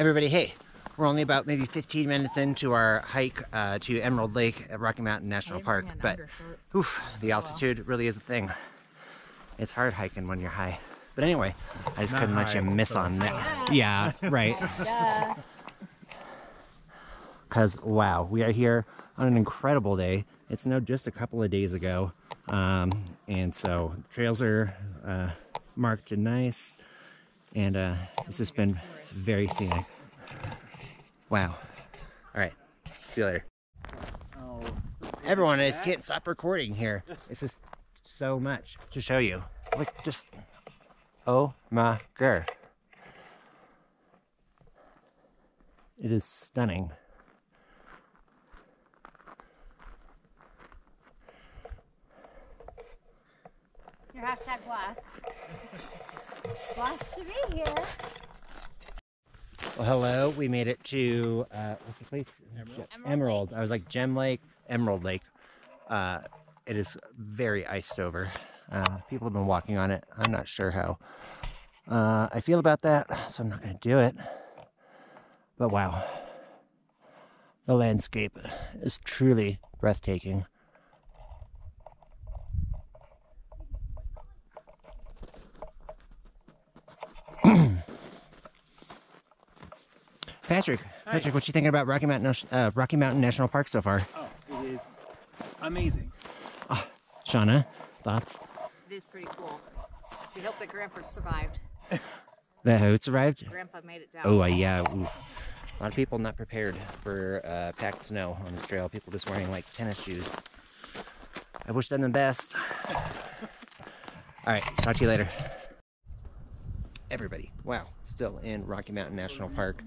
Everybody, hey, we're only about maybe 15 minutes into our hike uh, to Emerald Lake at Rocky Mountain National Park, but oof, the altitude really is a thing. It's hard hiking when you're high. But anyway, I just Not couldn't let you miss on that. Yeah, right. Yeah. Because, wow, we are here on an incredible day. It snowed just a couple of days ago. Um, and so trails are uh, marked and nice. And uh, it's just been very scenic. Wow. All right. See you later. Oh, Everyone, I just can't stop recording here. It's just so much to show you. Look, just. Oh my god. It is stunning. Your hashtag blast. Blast to be here. Well, hello. We made it to uh, what's the place? Emerald. Ge- Emerald. I was like Gem Lake, Emerald Lake. Uh, it is very iced over. Uh, people have been walking on it. I'm not sure how uh, I feel about that, so I'm not going to do it. But wow, the landscape is truly breathtaking. Patrick, Patrick, what you thinking about Rocky Mountain, uh, Rocky Mountain National Park so far? oh, it is amazing. Shauna, thoughts? It is pretty cool. We hope that Grandpa survived. The Hoots arrived? Grandpa made it down. Oh, uh, yeah. ooh. A lot of people not prepared for uh, packed snow on this trail. People just wearing like tennis shoes. I wish them the best. All right, talk to you later. Everybody, wow, still in Rocky Mountain National Park,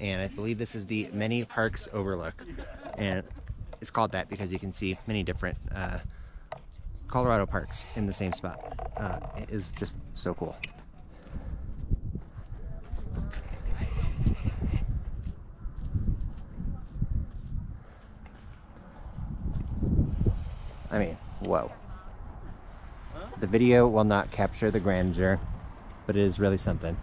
and I believe this is the Many Parks Overlook, and it's called that because you can see many different uh, Colorado parks in the same spot. Uh, it is just so cool. I mean, whoa. The video will not capture the grandeur, but it is really something.